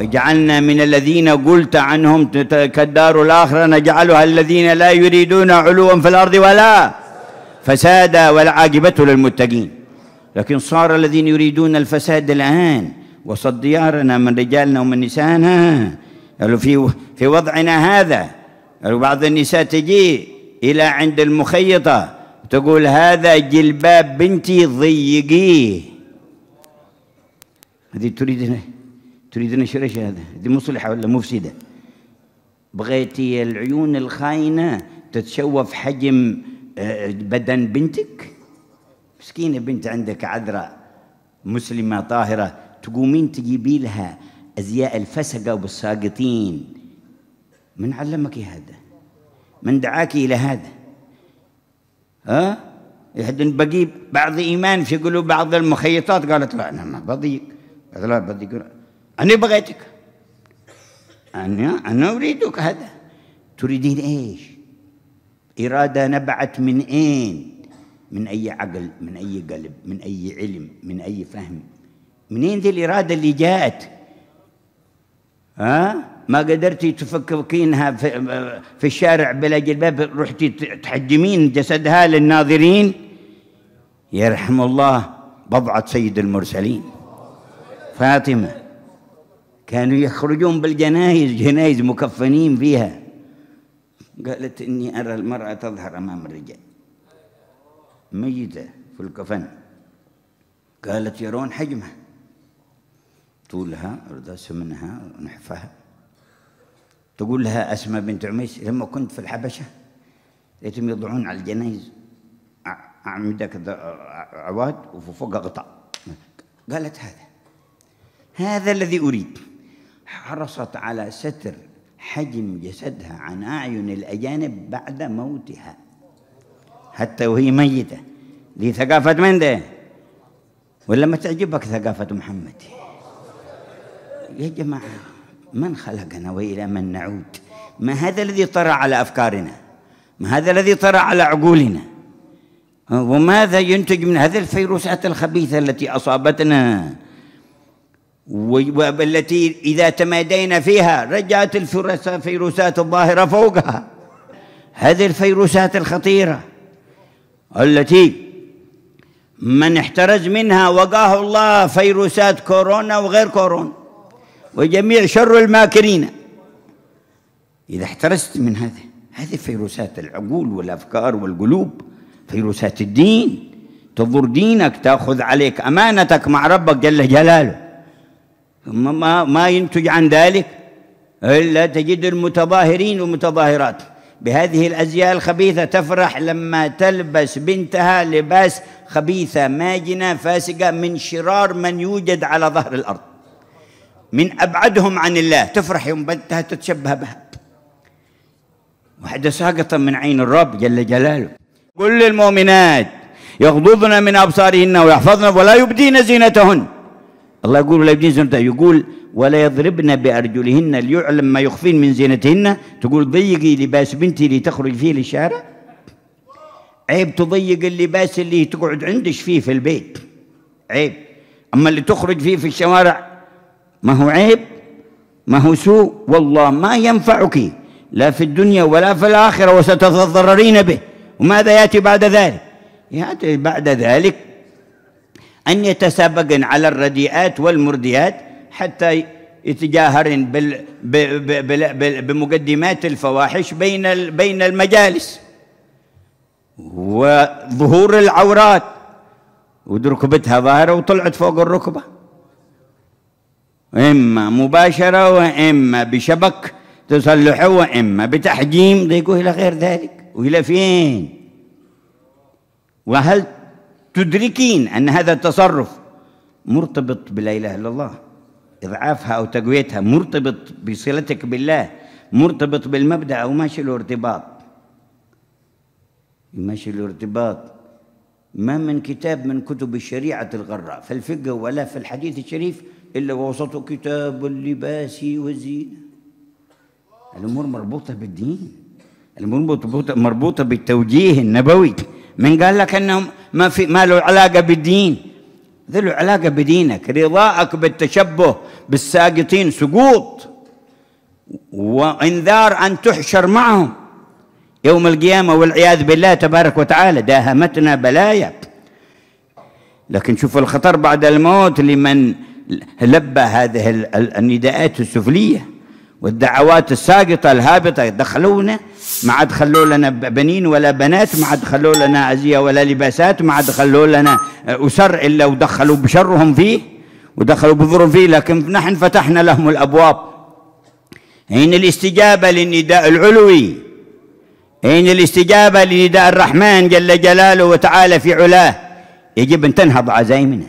وجعلنا من الذين قلت عنهم كالدار الآخرة نجعلها الذين لا يريدون علوا في الأرض ولا فسادا والعاقبة للمتقين. لكن صار الذين يريدون الفساد الآن وصد ديارنا من رجالنا ومن نسائنا في في وضعنا هذا. بعض النساء تجي إلى عند المخيطة تقول هذا جلباب بنتي ضيقيه هذه تريد تريدون إيش هذا؟ هذه مصلحة ولا مفسدة؟ بغيتي العيون الخاينة تتشوف حجم آه، بدن بنتك؟ مسكينة بنت عندك عذراء مسلمة طاهرة تقومين تجيبي لها أزياء الفسقة والساقطين من علمك هذا؟ من دعاك إلى هذا؟ ها؟ يحد بقي بعض إيمان في قلوب بعض المخيطات قالت لا أنا ما بضيق لا بضيق أنا بغيتك. أنا أنا أريدك هذا. تريدين إيش؟ إرادة نبعت من أين؟ من أي عقل من أي قلب من أي علم من أي فهم. منين ذي الإرادة اللي جاءت؟ ها؟ ما قدرتي تفككينها في, في الشارع بلا جلباب رحتي تحجمين جسدها للناظرين؟ يرحم الله بضعة سيد المرسلين. فاطمة. كانوا يخرجون بالجنائز جنائز مكفنين فيها. قالت إني أرى المرأة تظهر أمام الرجال. ميتة في الكفن. قالت يرون حجمها. طولها رضا سمنها ونحفها تقول لها أسماء بنت عميس لما كنت في الحبشة لقيتهم يضعون على الجنائز أعمدة عواد وفوق غطاء. قالت هذا. هذا الذي أريد. حرصت على ستر حجم جسدها عن أعين الأجانب بعد موتها. حتى وهي ميتة. دي ثقافة من ده؟ ولا ما تعجبك ثقافة محمد؟ يا جماعة من خلقنا وإلى من نعود؟ ما هذا الذي طرى على أفكارنا؟ ما هذا الذي طرى على عقولنا؟ وماذا ينتج من هذه الفيروسات الخبيثة التي أصابتنا؟ والتي إذا تمادينا فيها رجعت الفيروسات الظاهرة فوقها. هذه الفيروسات الخطيرة التي من احترز منها وقاه الله فيروسات كورونا وغير كورونا وجميع شر الماكرين. إذا احترزت من هذه هذه فيروسات العقول والأفكار والقلوب فيروسات الدين. تضر دينك تأخذ عليك أمانتك مع ربك جل جلاله. ما, ما ينتج عن ذلك إلا تجد المتظاهرين والمتظاهرات بهذه الأزياء الخبيثة تفرح لما تلبس بنتها لباس خبيثة ماجنة فاسقة من شرار من يوجد على ظهر الأرض. من أبعدهم عن الله. تفرح يوم بنتها تتشبه بها. واحدة ساقطة من عين الرب جل جلاله. قل للمؤمنات يغضضن من أبصارهن ويحفظن ولا يبدين زينتهن. الله يقول ولا يبدين زينتهن يقول ولا يضربن بأرجلهن ليعلم ما يخفين من زينتهن. تقول ضيقي لباس بنتي لتخرج فيه للشارع. عيب تضيق اللباس اللي تقعد عندش فيه في البيت. عيب. أما اللي تخرج فيه في الشوارع ما هو عيب ما هو سوء. والله ما ينفعك لا في الدنيا ولا في الآخرة وستتضررين به. وماذا يأتي بعد ذلك؟ يأتي بعد ذلك أن يتسابقن على الرديئات والمرديات حتى يتجاهرن بمقدمات الفواحش بين بين المجالس. وظهور العورات. وركبتها ظاهرة وطلعت فوق الركبة. إما مباشرة وإما بشبك تصلحه وإما بتحجيم. ضيقه إلى غير ذلك. وإلى فين؟ وهل تدركين أن هذا التصرف مرتبط بلا إله إلا الله. إضعافها أو تقويتها مرتبط بصلتك بالله مرتبط بالمبدأ أو ماشي له ارتباط. ماشي له ارتباط. ما من كتاب من كتب الشريعة الغراء في الفقه ولا في الحديث الشريف إلا ووسطه كتاب اللباس والزينة. الأمور مربوطة بالدين. الأمور مربوطة, بالتوجيه النبوي. من قال لك أنه ما في ما له علاقة بالدين. ذو له علاقة بدينك. رضاءك بالتشبه بالساقطين سقوط. وإنذار أن تحشر معهم. يوم القيامة والعياذ بالله تبارك وتعالى داهمتنا بلايا. لكن شوف الخطر بعد الموت لمن لبى هذه النداءات السفلية. والدعوات الساقطة الهابطة دخلونا ما عاد خلوا لنا بنين ولا بنات ما عاد خلوا لنا أزية ولا لباسات ما عاد خلوا لنا أسر إلا ودخلوا بشرهم فيه ودخلوا بضرهم فيه لكن نحن فتحنا لهم الأبواب. حين الاستجابة للنداء العلوي حين الاستجابة لنداء الرحمن جل جلاله وتعالى في علاه يجب أن تنهض عزائمنا